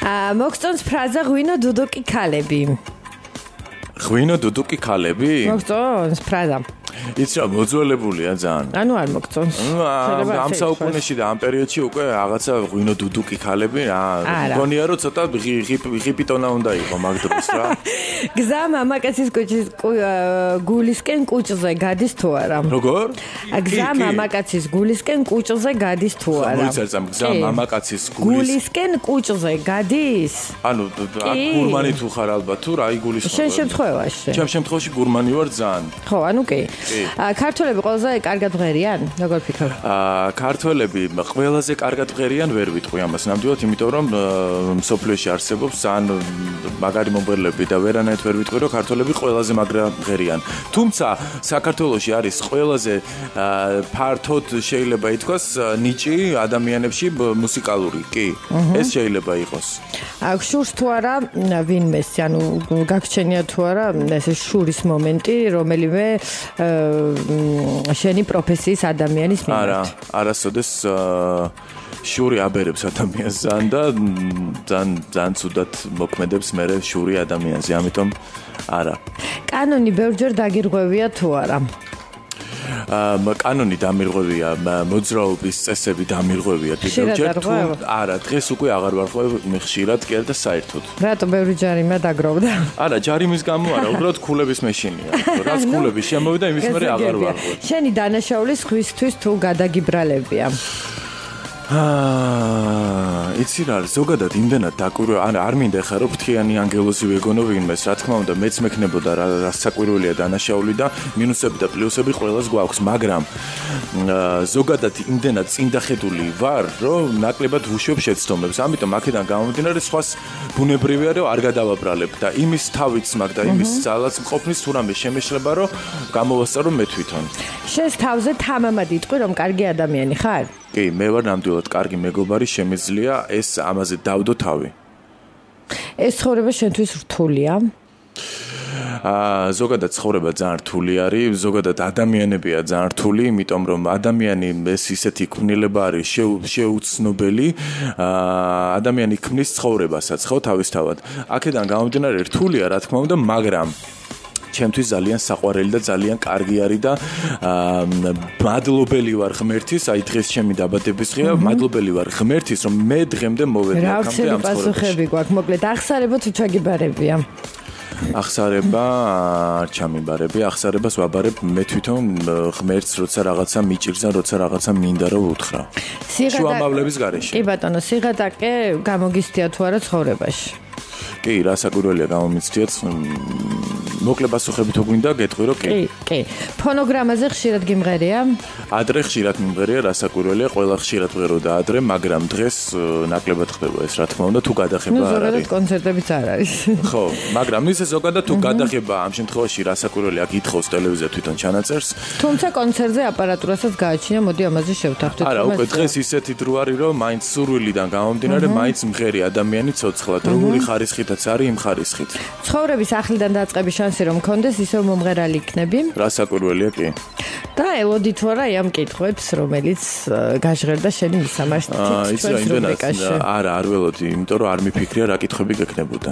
მოგწონს ფრაზა ღვინო დუდუკი ქალები. ღვინო დუდუკი ქალები? მოგწონს ფრაზა. იცი რა მოძველებულია ძალიან. ანუ არ მოგწონს. ამ საუკუნეში და ამ პერიოდში უკვე რაღაცა ღვინო დუდუკი ქალები რა. მგონია რომ ცოტა ღიპიტონა უნდა იყო მაგ დროს რა. გზა მამაკაცის კუჩის გულისკენ კუჭზე გადის თუ არა? როგორ? გზა მამაკაცის გულისკენ კუჭზე გადის თუ არა? მოიცერწამ გზა მამაკაცის გულისკენ კუჭზე გადის? ანუ გურმანი თუ ხარ ალბათ თუ რა იგულის ხარ? შენ შემთხვევაში. ჩემ შემთხვევაში გურმანი ვარ ძალიან. ხო, ანუ კი. ქართველები ყველაზე კარგად ღერიან? როგორ ფიქრობ? აა ქართველები ყველაზე კარგად ღერიან ვერ ვიტყვი ამას ნამდვილად, იმიტომ რომ სოფლიოში არსებობს ძალიან მაგარი მომღერლები და ვერანაირად ვერ ვიტყვი რომ ქართველები ყველაზე მაგრა ღერიან. თუმცა საქართველოში არის ყველაზე ფართოდ შეიძლება ითქვას ნიჭი ადამიანებში მუსიკალური, კი. ეს შეიძლება იყოს. აქ შურს თუ არა ვინმეს, ანუ გაგჩენია თუ არა ეს შურის მომენტი, რომელიმე შენი პროფესიის ადამიანის მიმართ. არა, არასოდეს შური აბერებს ადამიანს ზან და ზან ზან ცუდად მოქმედებს მე შური ადამიანზე, ამიტომ არა. კანონი ბევრჯერ დაგირღვევია თუ არა? კანონი დამირღვევია, მოძრაობის წესები დამირღვევია კიდევ თუ არა, დღეს უკვე აღარ ვარ ხშირად კი და საერთოდ. რატო ბევრი ჯარიმა დაგროვდა? არა, ჯარიმის გამო არა, უბრალოდ ქულების მეშინია. რაც ქულები შემოვიდა, იმის მერე აღარ ვარ. შენი დანაშაული ხვისთვის თუ გადაგიბრალებია? აა იცი რა ზოგადად იმდენად დაკვირვე არ არ მინდა ხარო ფრთიანი ანგელოზი ვეგონო ვინმეს რა თქმა უნდა მეც მექნებოდა რა რა საკვირველია დანაშაული და მინუსები და პლუსები ყველას გვაქვს მაგრამ ზოგადად იმდენად წინდახედული ვარ რომ ნაკლებად ვუშვებ შეცდომებს. ამიტომ აქედან გამომდინარე სხვას ბუნებრივია რომ არ გადავაბრალებ და იმის თავიც მაგ და იმის ძალაც მყოფნის თუ რამე შემეშლება რომ გამოვასწარო მე თვითონ შენს თავზე თამამად იტყვი რომ კარგი ადამიანი ხარ კი, მე ვარ ნამდვილად კარგი მეგობარი, შემიძლია ეს ამაზე დავდო თავი. ეს ცხოვრება შენთვის რთულია? აა ზოგადად ცხოვრება ძალიან რთული არის, ზოგადად ადამიანებია ძალიან რთული, იმიტომ რომ ადამიანი ეს ისეთი ქმნილება არის შეუცნობელი. აა ადამიანი ქმნის ცხოვრებასაც, ხო, თავისთავად. აქედან გამომდინარე რთულია, რა თქმა უნდა, მაგრამ ჩემთვის ძალიან საყვარელი და ძალიან კარგი არის და მადლობელი ვარ ღმერთის, აი დღეს ჩემი დაბადების დღეა, მადლობელი ვარ ღმერთის, რომ მე დღემდე მოვედი აქამდე ამ ცხოვრებაში. რა პასუხები გვაქვს, მოკლედ ახსარებო თუ ჩაგიბარებია? ახსარება არ ჩამიბარები, ახსარებას ვაბარებ მე თვითონ ღმერთს, როცა რაღაცა მიჭირს და როცა რაღაცა მინდა რომ უთხრა. შუამავლების გარეშე. კი ბატონო, სიღატაკე გამოგისთია თუ არა ცხოვრებაში? კი, რა საკურველია გამომიცდიათ მოკლე პასუხები თუ გვინდა გეტყვი რომ კი. კი, კი. ფონოგრამაზე ხშირად გიმღერია? ადრე ხშირად მიმღერია, რასაკვირველია, ყველა ხშირად ვღეროდა ადრე, მაგრამ დღეს ნაკლებად ხდება ეს, რა თქმა უნდა, თუ გადახება არ არის. ნუ კონცერტებიც არ არის. ხო, მაგრამ ისე ზოგადად თუ გადახება ამ შემთხვევაში რასაკვირველია, გითხოს ტელევიზია თვითონ ჩანაწერს. თუმცა კონცერტზე აპარატურასაც გააჩნია, მოდი ამაზე შევთანხმდეთ. არა, უკვე დღეს ისეთი დრო არის, რომ მაინც სურვილიდან გამომდინარე, მაინც მღერი ადამიანი ცოცხლად, როგორი ხარისხითაც არის იმ ხარისხით. ცხოვრების ახლიდან დაწყების შანსი რომ მქონდეს ისევ მომღერალი იქნები? რა საკურველია კი. და ელოდი თუ არა ამ კითხვებს, რომელიც გაჟღერდა შენი მისამართით ჩვენს რუბრიკაში? არა, არ ველოდი, იმიტომ რომ არ მიფიქრია რა კითხვები გექნებოდა.